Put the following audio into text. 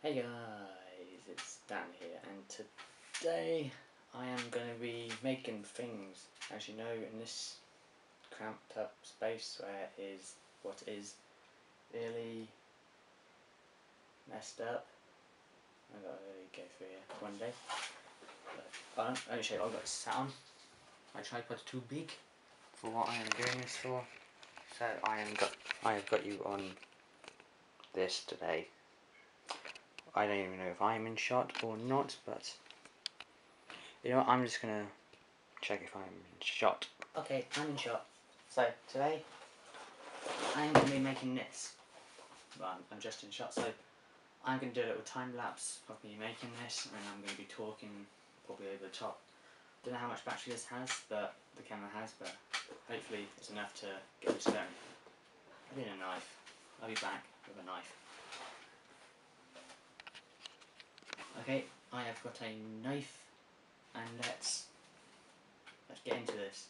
Hey guys, it's Dan here and today I am going to be making things. As you know, in this cramped up space where is what is really messed up. I gotta really go through here one day. But I don't, let me show you, I've got sound. My tripod's too big for what I am doing this for. So I am got I have got you on this today. I don't even know if I'm in shot or not, but you know what, I'm just gonna check if I'm in shot. Okay, I'm in shot. So today I'm gonna be making this. Well, I'm, I'm just in shot, so I'm gonna do a little time lapse of me making this, and I'm gonna be talking probably over the top. Don't know how much battery this has, but the camera has, but hopefully it's enough to get this going. I need a knife. I'll be back with a knife. Okay, I have got a knife and let's let's get into this.